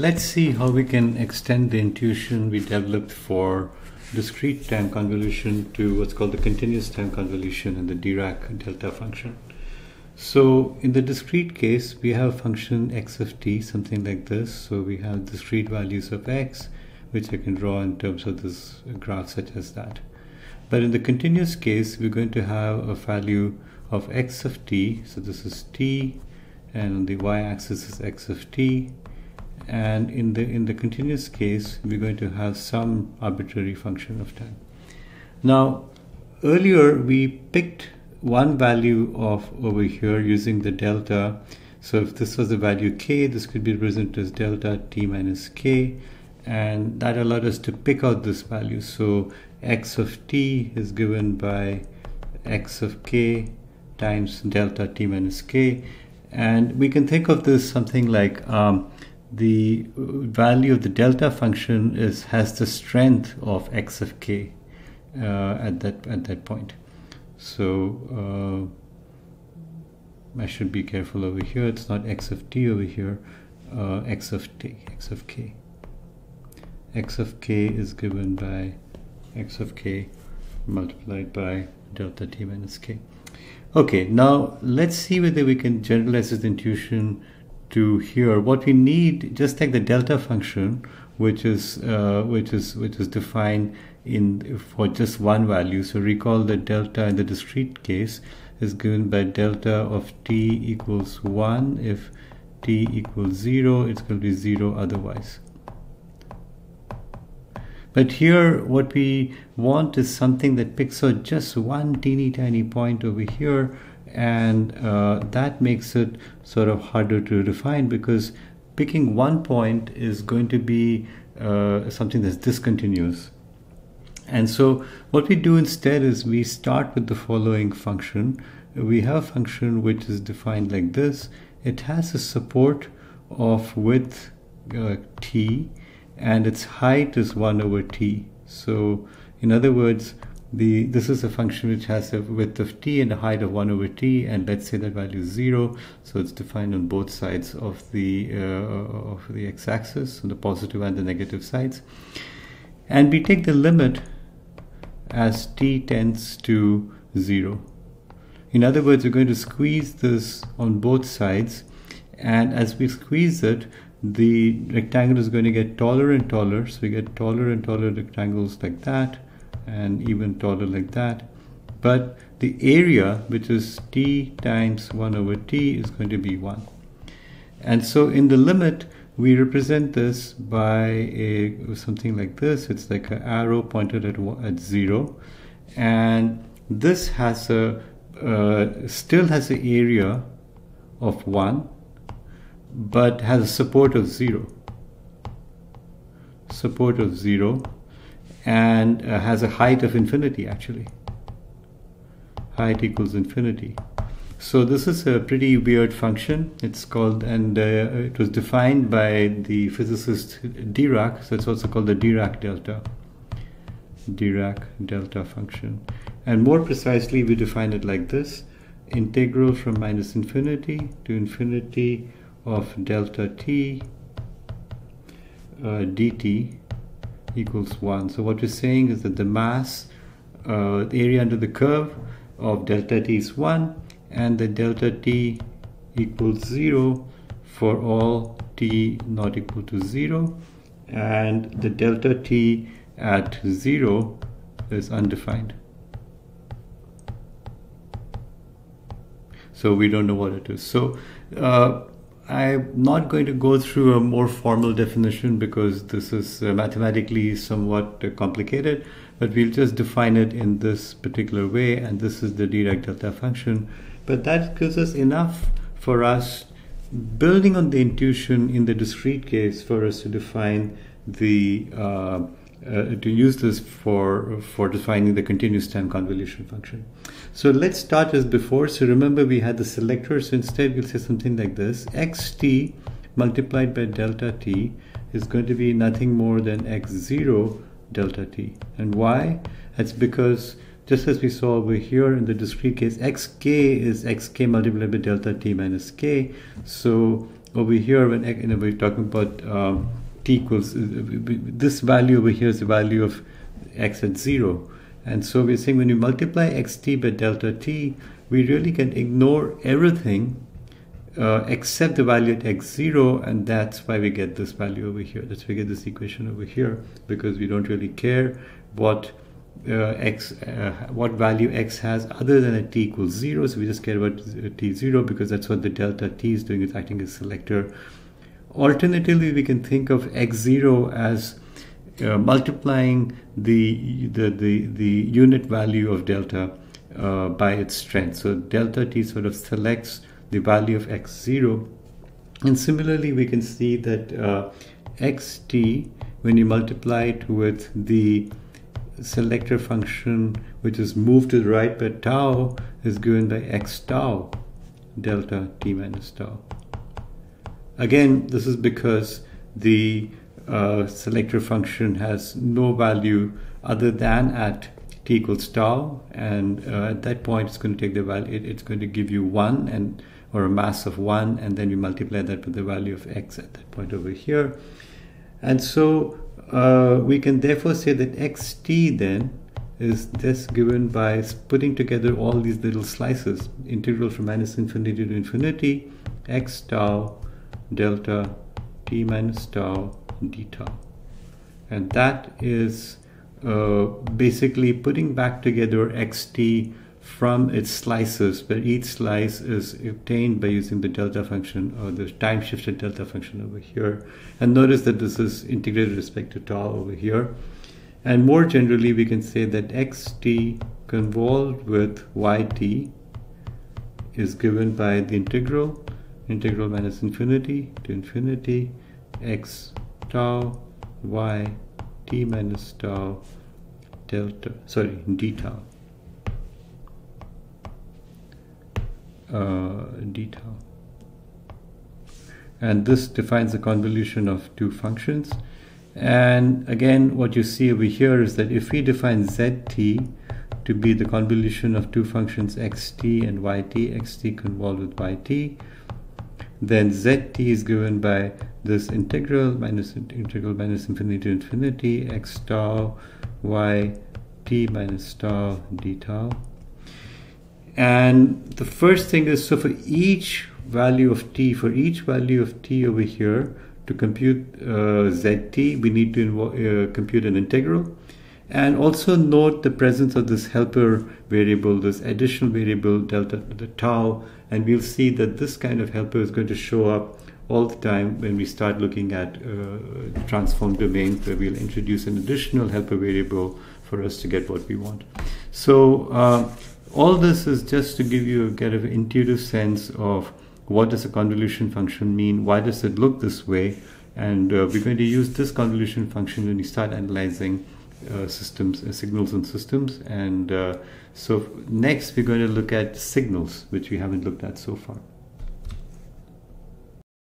Let's see how we can extend the intuition we developed for discrete time convolution to what's called the continuous time convolution and the Dirac delta function. So in the discrete case, we have a function x of t, something like this. So we have discrete values of x, which I can draw in terms of this graph such as that. But in the continuous case, we're going to have a value of x of t. So this is t, and the y-axis is x of t. And in the in the continuous case, we're going to have some arbitrary function of time. Now, earlier we picked one value of over here using the delta. So if this was the value k, this could be represented as delta t minus k, and that allowed us to pick out this value. So x of t is given by x of k times delta t minus k, and we can think of this something like um, the value of the delta function is has the strength of x of k uh, at that at that point. So uh, I should be careful over here. It's not x of t over here. Uh, x of t, x of k. x of k is given by x of k multiplied by delta t minus k. Okay, now let's see whether we can generalize this intuition to here. What we need, just take the delta function, which is uh, which is which is defined in for just one value. So recall that delta in the discrete case is given by delta of t equals 1 if t equals 0 it's going to be 0 otherwise but here what we want is something that picks out just one teeny tiny point over here and uh, that makes it sort of harder to define because picking one point is going to be uh, something that's discontinuous and so what we do instead is we start with the following function. We have a function which is defined like this. It has a support of width uh, t and its height is 1 over t. So in other words, the this is a function which has a width of t and a height of 1 over t and let's say that value is 0 so it's defined on both sides of the uh, of the x-axis on the positive and the negative sides and we take the limit as t tends to 0. In other words, we're going to squeeze this on both sides and as we squeeze it, the rectangle is going to get taller and taller. So we get taller and taller rectangles like that and even taller like that. But the area, which is t times 1 over t, is going to be 1. And so in the limit, we represent this by a something like this it's like an arrow pointed at, at zero and this has a uh, still has an area of 1 but has a support of 0 support of 0 and uh, has a height of infinity actually height equals infinity so this is a pretty weird function. It's called, and uh, it was defined by the physicist Dirac. So it's also called the Dirac delta. Dirac delta function. And more precisely, we define it like this: integral from minus infinity to infinity of delta t uh, dt equals one. So what we're saying is that the mass, uh, the area under the curve of delta t is one and the delta t equals 0 for all t not equal to 0 and the delta t at 0 is undefined. So we don't know what it is. So uh, I'm not going to go through a more formal definition because this is uh, mathematically somewhat uh, complicated, but we'll just define it in this particular way, and this is the Dirac delta function. But that gives us enough for us, building on the intuition in the discrete case, for us to define the uh, uh, to use this for for defining the continuous time convolution function. So let's start as before. So remember we had the selector. So instead we'll say something like this: xt multiplied by delta t is going to be nothing more than x0 delta t. And why? That's because just as we saw over here in the discrete case, xk is xk multiplied by delta t minus k. So over here, when know, we're talking about um, t equals, uh, this value over here is the value of x at 0. And so we're saying when you multiply xt by delta t, we really can ignore everything uh, except the value at x0 and that's why we get this value over here. That's why we get this equation over here because we don't really care what uh, x uh, what value x has other than at t equals 0 so we just care about t0 because that's what the delta t is doing. It's acting as selector alternatively we can think of x0 as uh, multiplying the, the the the unit value of delta uh, by its strength so delta t sort of selects the value of x0 and similarly we can see that uh, xt when you multiply it with the selector function which is moved to the right by tau is given by x tau delta t minus tau. Again, this is because the uh, selector function has no value other than at t equals tau and uh, at that point it's going to take the value it, it's going to give you 1 and or a mass of 1 and then you multiply that with the value of x at that point over here. And so uh, we can therefore say that xt then is this given by putting together all these little slices integral from minus infinity to infinity x tau delta t minus tau d tau and that is uh, basically putting back together xt from its slices, where each slice is obtained by using the delta function or the time shifted delta function over here. And notice that this is integrated respect to tau over here. And more generally, we can say that xt convolved with yt is given by the integral, integral minus infinity to infinity, x tau y t minus tau delta, sorry, d tau. uh, d tau. And this defines the convolution of two functions. And again, what you see over here is that if we define zt to be the convolution of two functions xt and yt, xt convolved with yt, then zt is given by this integral minus integral minus infinity to infinity x tau y t minus tau d tau and the first thing is so for each value of t, for each value of t over here, to compute uh, zt, we need to uh, compute an integral. And also note the presence of this helper variable, this additional variable delta the tau, and we'll see that this kind of helper is going to show up all the time when we start looking at uh, transform domains where we'll introduce an additional helper variable for us to get what we want. So uh, all this is just to give you a kind of intuitive sense of what does a convolution function mean, why does it look this way, and uh, we're going to use this convolution function when we start analyzing uh, systems, uh, signals and systems. And uh, so next we're going to look at signals, which we haven't looked at so far.